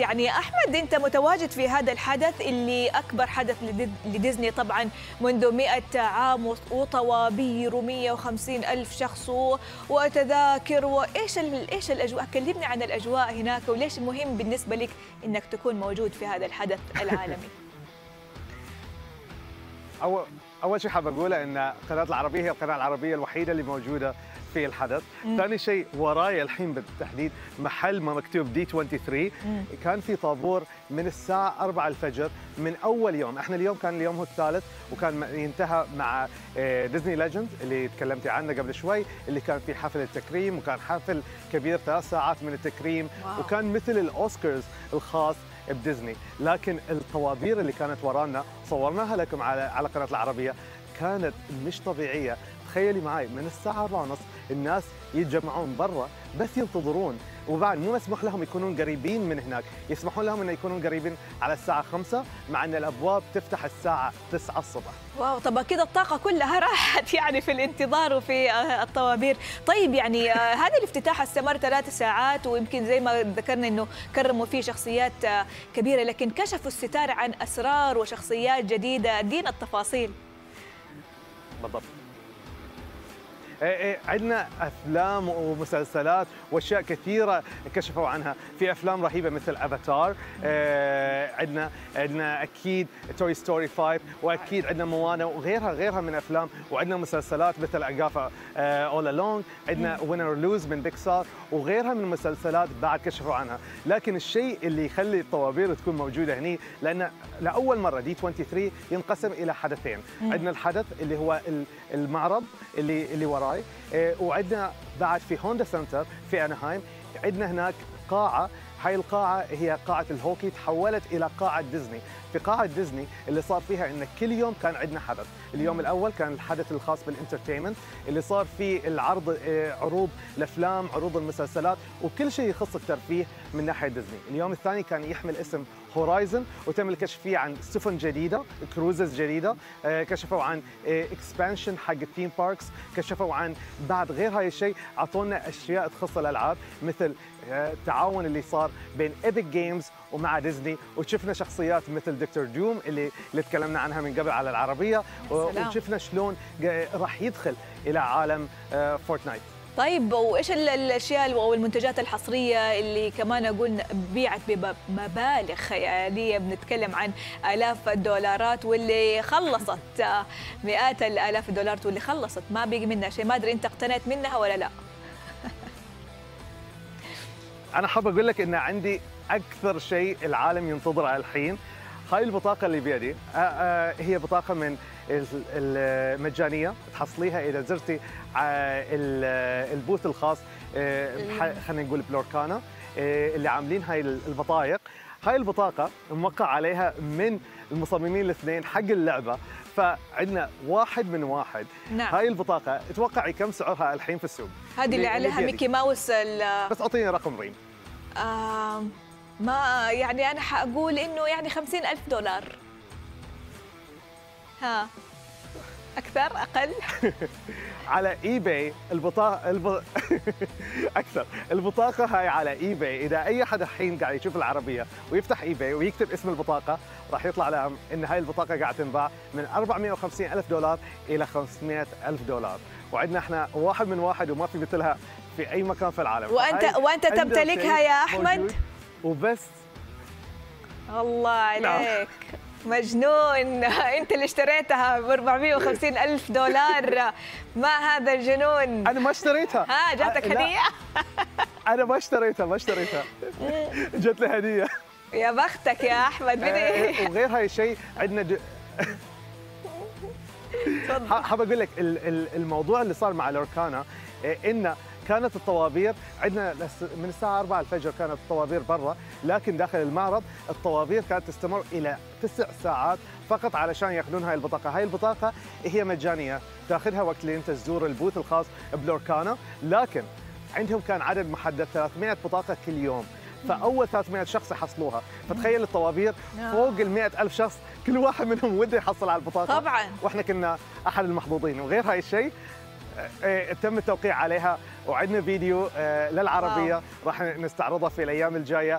يعني أحمد أنت متواجد في هذا الحدث اللي أكبر حدث لديزني طبعا منذ 100 عام وطوابير و150 ألف شخص وتذاكر وإيش إيش الأجواء؟ كلمني عن الأجواء هناك وليش مهم بالنسبة لك إنك تكون موجود في هذا الحدث العالمي؟ اول أول شيء حاب أقوله إن القناه العربية هي القناة العربية الوحيدة اللي موجودة في الحدث. ثاني شيء وراي الحين بالتحديد محل ما مكتوب دي 23 مم. كان في طابور من الساعة 4 الفجر من أول يوم. إحنا اليوم كان اليوم هو الثالث وكان ينتهى مع ديزني ليجند اللي تكلمتي عنه قبل شوي اللي كان في حفل التكريم وكان حفل كبير ثلاث ساعات من التكريم wow. وكان مثل الأوسكارز الخاص بديزني. لكن الطوابير اللي كانت ورانا صورناها لكم على على قناة العربية كانت مش طبيعية. تخيلي معي من الساعة 4 ونص الناس يتجمعون برا بس ينتظرون. وبعد مو مسموح لهم يكونون قريبين من هناك يسمحون لهم إنه يكونون قريبين على الساعة 5 مع إن الأبواب تفتح الساعة 9 الصبح. واو طب كده الطاقة كلها راحت يعني في الانتظار وفي الطوابير. طيب يعني هذا الافتتاح استمر ثلاث ساعات ويمكن زي ما ذكرنا إنه كرموا فيه شخصيات كبيرة لكن كشفوا الستار عن أسرار وشخصيات جديدة. ادينا التفاصيل. بالضبط عندنا أفلام ومسلسلات وأشياء كثيرة كشفوا عنها. في أفلام رهيبة مثل افاتار عندنا عندنا أكيد توي ستوري 5 وأكيد عندنا موانا وغيرها غيرها من أفلام وعندنا مسلسلات مثل Agatha All Along عندنا Win or Lose من بيكسار وغيرها من المسلسلات بعد كشفوا عنها. لكن الشيء اللي يخلي الطوابير تكون موجودة هني لأن لأول مرة دي 23 ينقسم إلى حدثين. عندنا الحدث اللي هو المعرض اللي اللي وراي وعندنا بعد في Honda Center في أنهايم عندنا هناك قاعة هاي القاعة هي قاعة الهوكي تحولت إلى قاعة ديزني. في قاعة ديزني اللي صار فيها إن كل يوم كان عندنا حدث. اليوم الأول كان الحدث الخاص بال entertainment اللي صار فيه العرض عروض الأفلام عروض المسلسلات وكل شيء يخص الترفيه من ناحية ديزني. اليوم الثاني كان يحمل اسم Horizon وتم الكشف فيه عن سفن جديدة cruises جديدة كشفوا عن expansion حق ال theme parks كشفوا عن بعد غير هاي الشيء أعطونا أشياء تخص الألعاب مثل التعاون اللي صار بين Epic Games ومع ديزني وشفنا شخصيات مثل دكتور دوم اللي اللي تكلمنا عنها من قبل على العربية وشفنا شلون راح يدخل إلى عالم فورتنايت طيب وإيش الأشياء أو المنتجات الحصرية اللي كمان أقول بيعت بمبالغ؟ خياليه بنتكلم عن آلاف الدولارات واللي خلصت مئات الآلاف الدولارات واللي خلصت. ما بيجي منها شيء. ما أدري أنت اقتنيت منها ولا لا. أنا حاب أقول لك إن عندي أكثر شيء العالم ينتظره الحين. هاي البطاقة اللي بيدي هي بطاقة من المجانية تحصليها إذا زرتي البوث الخاص خلينا نقول بلوركانا اللي عاملين هاي البطايق. هاي البطاقة موقع عليها من المصممين الاثنين حق اللعبة. فعندنا واحد من واحد. نعم. هاي البطاقة اتوقعي كم سعرها الحين في السوق؟ هذه اللي عليها ميكي ماوس بس أعطيني رقم ريم. ما يعني أنا حأقول إنه يعني خمسين ألف دولار. ها أكثر؟ أقل؟ على eBay البطاقه الب... أكثر. البطاقة هاي على eBay إذا أي حدا الحين قاعد يشوف العربية ويفتح eBay ويكتب اسم البطاقة راح يطلع لهم إن هاي البطاقة قاعد تنباع من 450 ألف دولار إلى 500 ألف دولار. وعندنا إحنا واحد من واحد وما في مثلها في أي مكان في العالم. وانت وأنت تمتلكها يا أحمد؟ وبس. الله عليك. مجنون. أنت اللي اشتريتها ب 450 ألف دولار. ما هذا الجنون؟ أنا ما اشتريتها. ها جاتك هدية؟ أنا ما اشتريتها ما اشتريتها. جت لي هدية. يا بختك يا أحمد بدي. وغير هاي الشيء عندنا ج... حاب أقول لك الموضوع اللي صار مع لوركانا إنه كانت الطوابير عندنا من الساعة 4 الفجر كانت الطوابير برا لكن داخل المعرض الطوابير كانت تستمر إلى تسع ساعات فقط علشان يأخذون هاي البطاقة. هاي البطاقة هي مجانية. تاخذها وقت اللي أنت تزور البوث الخاص بلوركانا لكن عندهم كان عدد محدد 300 بطاقة كل يوم. فأول 300 شخص يحصلوها. فتخيل الطوابير فوق ال 100 ألف شخص كل واحد منهم وده يحصل على البطاقة. طبعا. وإحنا كنا أحد المحظوظين. وغير هاي الشيء تم التوقيع عليها. وعندنا فيديو للعربية. واو. راح نستعرضها في الأيام الجاية.